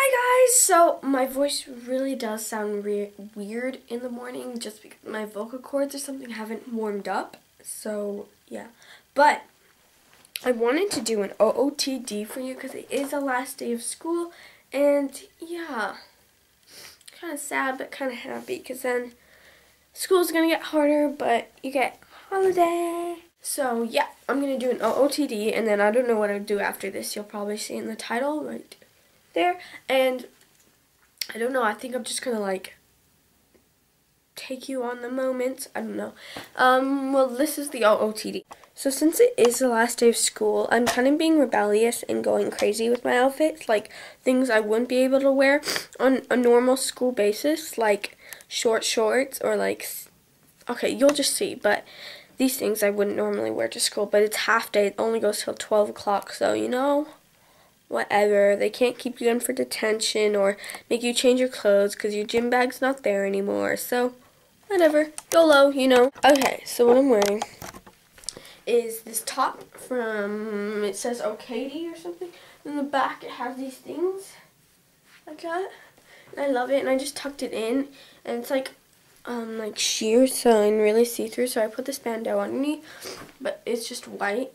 Hi guys! So my voice really does sound weird in the morning just because my vocal cords or something haven't warmed up. So yeah. But I wanted to do an OOTD for you because it is the last day of school and yeah. Kind of sad but kind of happy because then school's going to get harder but you get holiday. So yeah, I'm going to do an OOTD and then I don't know what I'll do after this. You'll probably see in the title right there. And I don't know, I think I'm just to like take you on the moment I don't know. Um, well, this is the OOTD. So since it is the last day of school, I'm kind of being rebellious and going crazy with my outfits. Like things I wouldn't be able to wear on a normal school basis, like short shorts or like, okay, you'll just see. But these things I wouldn't normally wear to school. But it's half day. It only goes till 12 o'clock. So, you know, whatever. They can't keep you in for detention or make you change your clothes because your gym bag's not there anymore. So, whatever. YOLO, you know. Okay, so what I'm wearing is this top from, it says Okaidi or something. In the back it has these things like that. And I love it and I just tucked it in. And it's like, um, like sheer so and really see-through. So I put this bandeau underneath, but it's just white.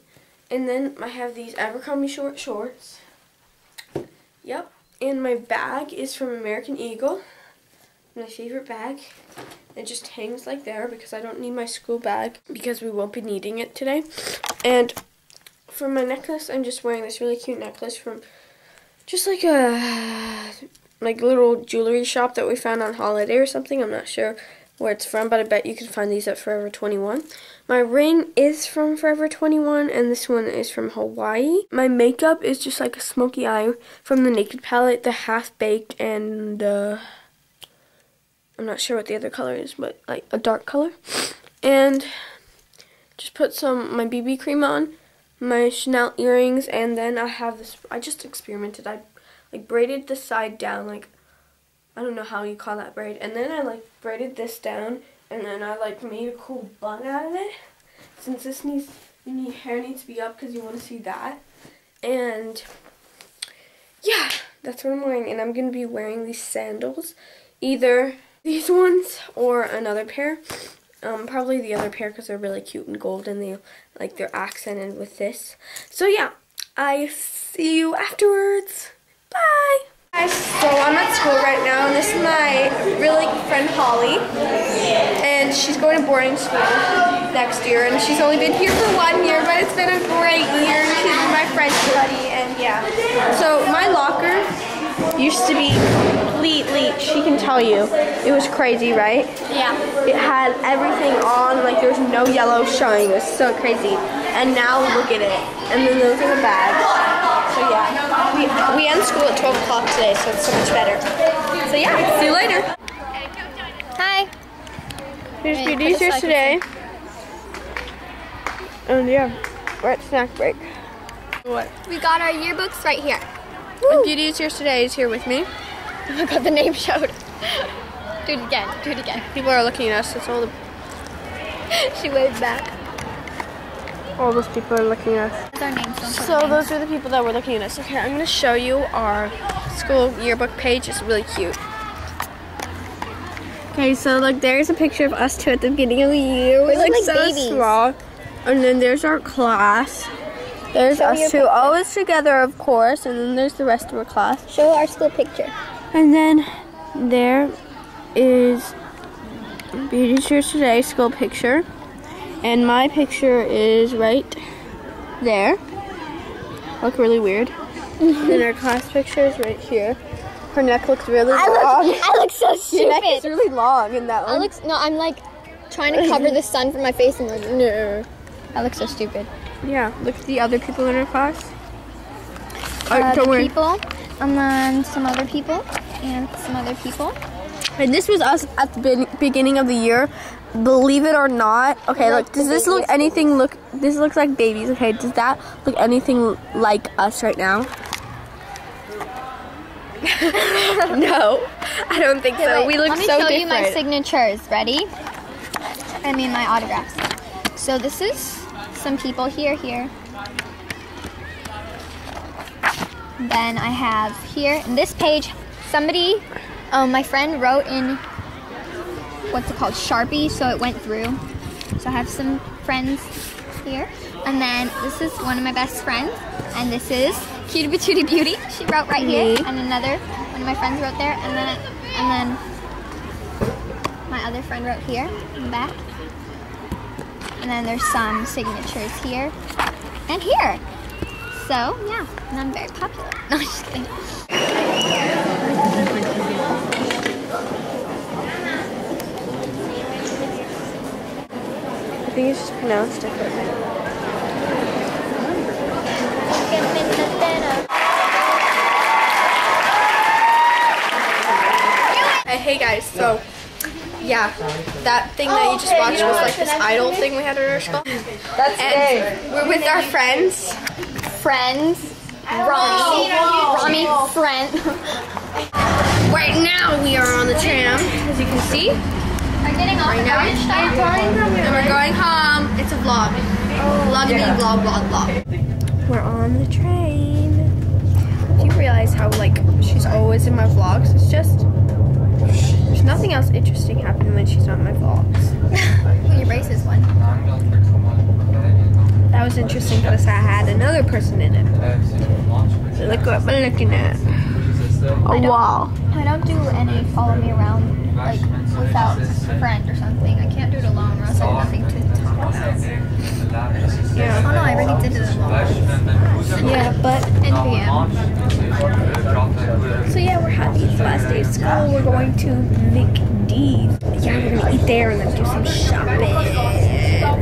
And then I have these Abercrombie short shorts. Yep. And my bag is from American Eagle. My favorite bag. It just hangs like there because I don't need my school bag because we won't be needing it today. And for my necklace, I'm just wearing this really cute necklace from just like a like little jewelry shop that we found on holiday or something. I'm not sure where it's from, but I bet you can find these at Forever 21. My ring is from Forever 21, and this one is from Hawaii. My makeup is just like a smoky eye from the Naked palette, the Half Baked, and uh, I'm not sure what the other color is, but like a dark color. And just put some my BB cream on, my Chanel earrings, and then I have this. I just experimented. I like braided the side down, like I don't know how you call that braid, and then I like braided this down, and then I like made a cool bun out of it. Since this needs, you need hair needs to be up because you want to see that, and yeah, that's what I'm wearing, and I'm gonna be wearing these sandals, either these ones or another pair. Um, probably the other pair because they're really cute and gold and they like they're accented with this. So yeah, I see you afterwards. Bye. Guys, so I'm at school right now and this is my really good friend Holly and she's going to boarding school next year and she's only been here for one year but it's been a great year. She's my French buddy and yeah. So my locker used to be completely, she can tell you, it was crazy, right? Yeah. It had everything on, like there was no yellow showing, it was so crazy. And now look at it. And then those are the bags. So yeah, we, we end school at 12 o'clock today, so it's so much better. So yeah, see you later. Hi. Here's Wait, Beauty's put here this so I today. And yeah, we're at snack break. What? We got our yearbooks right here. And Beauty is here today, is here with me. Oh my god, the name showed. do it again. Do it again. People are looking at us, it's all the she waved back. All those people are looking at us. That's our names. Don't put So those are the people that were looking at us. Okay, I'm gonna show you our school yearbook page. It's really cute. Okay, so like there's a picture of us two at the beginning of the year. We We're look like, like so babies. small. And then there's our class. There's Show us two, picture. always together, of course. And then there's the rest of our class. Show our school picture. And then there is Beauty Cheers Today school picture. And my picture is right there. Look really weird. and our class picture is right here. Her neck looks really I long. look, I look so stupid. Your neck is really long in that I one. look, no, I'm like trying to cover the sun from my face and like, no. I look so stupid. yeah, look at the other people in our class. Uh, Uh, don't worry. people, and then some other people, and some other people. And this was us at the beginning of the year. Believe it or not. Okay, Like look. Does this look biggest anything look? This looks like babies. Okay, does that look anything like us right now? no, I don't think so. Wait, we look so different. Let me show different. you my signatures. Ready? I mean my autographs. So this is some people here, here. Then I have here in this page, somebody, um, my friend wrote in what's it called, Sharpie, so it went through. So I have some friends here. And then this is one of my best friends, and this is Cutie Patootie Beauty. She wrote right here, and another one of my friends wrote there, and then and then my other friend wrote here in the back. And then there's some signatures here and here. So yeah, and I'm very popular. No, I'm just kidding. Think it's just pronounced differently. Uh, hey guys, so yeah, that thing that you just watched was like this idol thing we had at our school. That's And we're with our friends. Friends, Rami, Rami, friend. Right now we are on the tram, as you can see. I'm getting off Right now. And we're going home. It's a vlog. Oh, vlog me, vlog, vlog, vlog. We're on the train. Do you realize how like she's always in my vlogs? It's just there's nothing else interesting happening when she's not in my vlogs. Your braces one. That was interesting because I had another person in it. So look what we're looking at. A wall. I don't do any follow me around like without a friend or something. I can't do it alone or else I have nothing to talk about. Yeah. Oh no, I already did it alone. Yeah, but NPM. So yeah, we're happy. It's the last day of school. We're going to McD's. Yeah, we're gonna eat there and then do some shopping.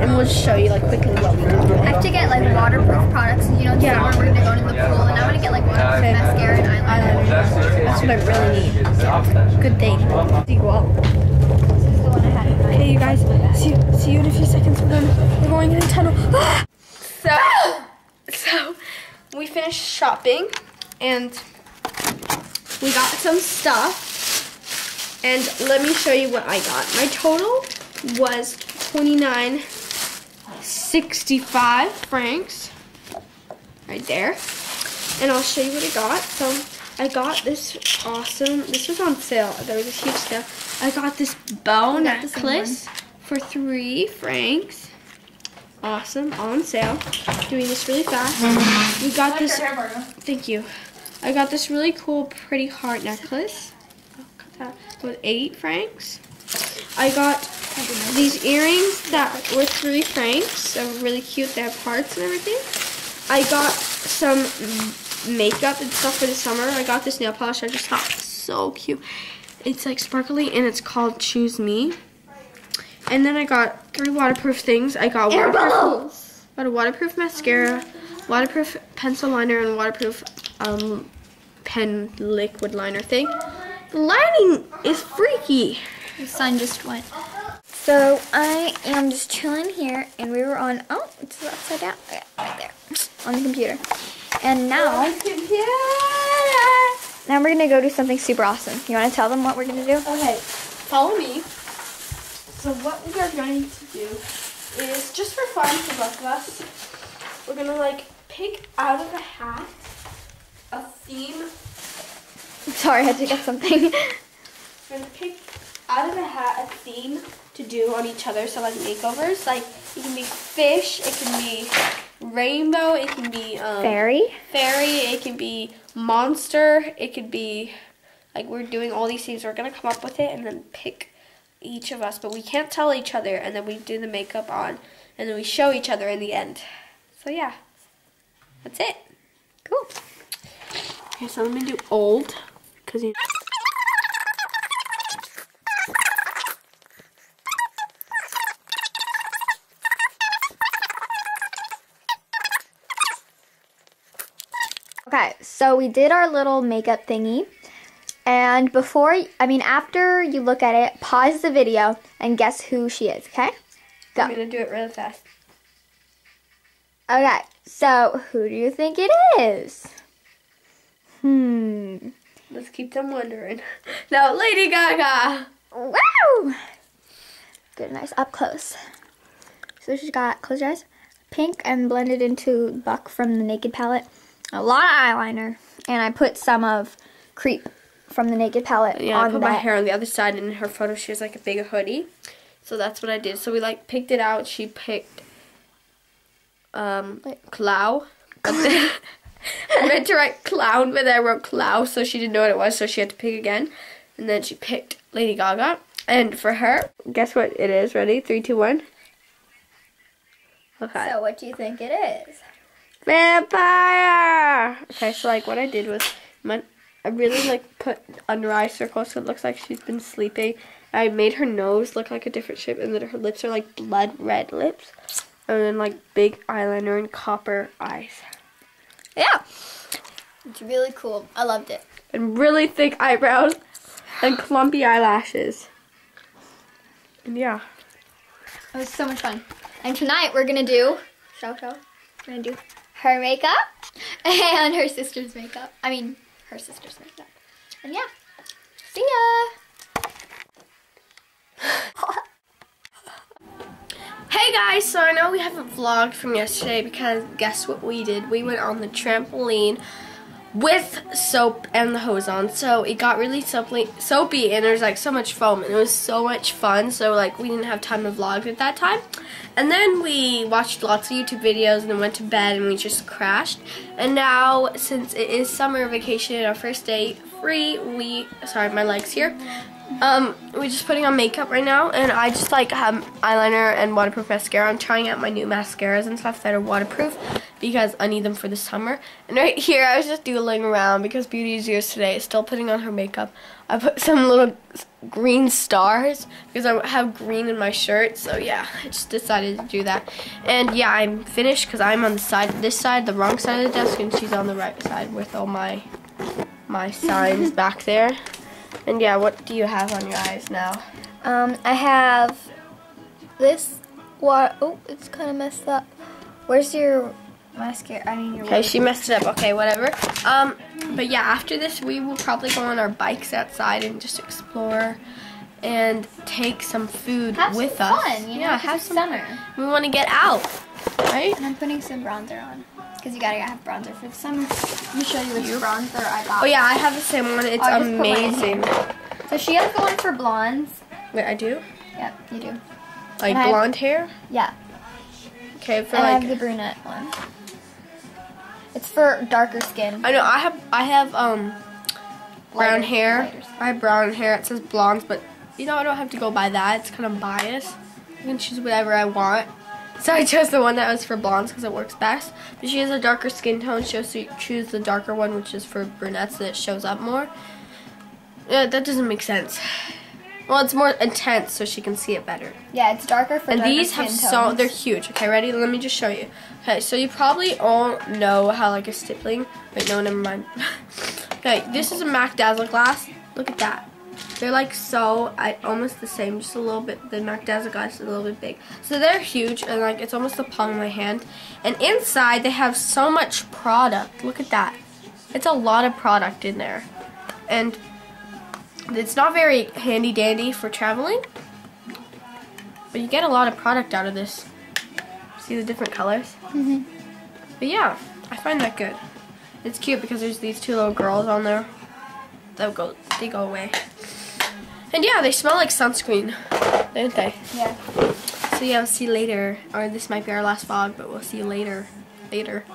And we'll show you like quickly what we I got. have to get like waterproof products. You know, Yeah. summer we're gonna go to the pool, and I'm gonna get like waterproof Okay. mascara and eyeliner. Um, that's what I really need. Good thing. See you all. This is the one I had in mind. Okay, you guys. See, see you in a few seconds. We're going. We're going in a tunnel. so, so we finished shopping, and we got some stuff. And let me show you what I got. My total was twenty nine sixty five francs. Right there. And I'll show you what I got. So I got this awesome. This was on sale. There was a huge sale. I got this bow I the same necklace for three francs. Awesome, on sale. Doing this really fast. Mm-hmm. We got this. Thank you. I got this really cool, pretty heart necklace. Oh. With eight francs. I got these earrings that were three francs. They're really cute. They have hearts and everything. I got some makeup and stuff for the summer. I got this nail polish. I just thought it was so cute. It's like sparkly and it's called Choose Me. And then I got three waterproof things. I got waterproof, got a waterproof mascara, waterproof pencil liner, and waterproof um, pen liquid liner thing. The lining is freaky. The sun just went. So I am just chilling here, and we were on. Oh, it's upside down. Okay, right there on the computer. And now, now we're gonna go do something super awesome. You want to tell them what we're gonna do? Okay, follow me. So what we are going to do is just for fun for both of us. We're gonna like pick out of a hat a theme. Sorry, I had to get something. We're gonna pick out of a hat a theme to do on each other. So like makeovers, like it can be fish, it can be rainbow, it can be um, Fairy. fairy, it can be monster, it could be like we're doing all these things. We're gonna come up with it and then pick each of us, but we can't tell each other, and then we do the makeup on, and then we show each other in the end. So yeah, that's it. Cool. Okay, so let me do old, cause you. Okay, so we did our little makeup thingy. And before, I mean, after you look at it, pause the video and guess who she is, okay? Go. I'm gonna do it really fast. Okay, so who do you think it is? Hmm. Let's keep them wondering. No, Lady Gaga. Wow! Good, nice up close. So she's got, close your eyes, pink and blended into Buck from the Naked palette. A lot of eyeliner. and I put some of Creep from the Naked palette Yeah, I put that. my hair on the other side, and in her photo, she has like a big hoodie. So that's what I did. So we like picked it out. She picked um clow. I meant to write clown, but then I wrote clow, so she didn't know what it was, so she had to pick again. And then she picked Lady Gaga. And for her, guess what it is? Ready? Three, two, one. Okay. So what do you think it is? Vampire! Okay, so like what I did was my, I really like put under eye circles so it looks like she's been sleeping. I made her nose look like a different shape and then her lips are like blood red lips. And then like big eyeliner and copper eyes. Yeah. It's really cool. I loved it. And really thick eyebrows and clumpy eyelashes. And yeah. It was so much fun. And tonight we're gonna do show show. We're gonna do her makeup and her sister's makeup. I mean her sister's makeup. And yeah. See ya. Hey guys, so I know we haven't vlogged from yesterday because guess what we did? We went on the trampoline with soap and the hose on. So it got really soapy, and there's like so much foam and it was so much fun. So like we didn't have time to vlog at that time. And then we watched lots of YouTube videos and then went to bed and we just crashed. And now since it is summer vacation, and our first day free, we, sorry my leg's here. Um, we're just putting on makeup right now, and I just like have eyeliner and waterproof mascara. I'm trying out my new mascaras and stuff that are waterproof because I need them for the summer. And right here, I was just doodling around because Beauty's yours today is still putting on her makeup. I put some little green stars because I have green in my shirt. So yeah, I just decided to do that. And yeah, I'm finished because I'm on the side, this side, the wrong side of the desk, and she's on the right side with all my my signs back there. And yeah, what do you have on your eyes now? Um, I have this what oh it's kinda messed up. Where's your mascara? I mean your Okay, she messed it up. Okay, whatever. Um, but yeah, after this, we will probably go on our bikes outside and just explore and take some food have with some us. fun, you know, yeah, have some. summer. We want to get out, right? And I'm putting some bronzer on. Because you gotta have bronzer for the summer. Let me show you which bronzer I got. Oh yeah, I have the same one. It's Oh, I just put mine in amazing. So she has the one for blondes. Wait, I do Yep, you do. like And I have- blonde hair. Yeah. Okay, for and I have the brunette one. It's for darker skin. I know I have I have um brown Lighter- hair. lighter. I have brown hair. It says blondes, but you know I don't have to go by that. It's kind of biased. I can choose whatever I want. So I chose the one that was for blondes because it works best. But she has a darker skin tone, so you choose the darker one, which is for brunettes, that it shows up more. Yeah, that doesn't make sense. Well, it's more intense, so she can see it better. Yeah, it's darker for And darker these have so they're huge. Okay, ready? Let me just show you. Okay, so you probably all know how like a stippling. Wait, no, never mind. okay, this is a Mac Dazzle glass. Look at that. They're like so I almost the same, just a little bit. The Mac Dazzle is a little bit big. So they're huge and like it's almost the palm of my hand. And inside they have so much product. Look at that. It's a lot of product in there. And it's not very handy dandy for traveling. But you get a lot of product out of this. See the different colors? Mhm. But yeah, I find that good. It's cute because there's these two little girls on there. They'll go, they go away. And yeah, they smell like sunscreen, don't they? Yeah. So yeah, we'll see you later. Or this might be our last vlog, but we'll see you later. Later.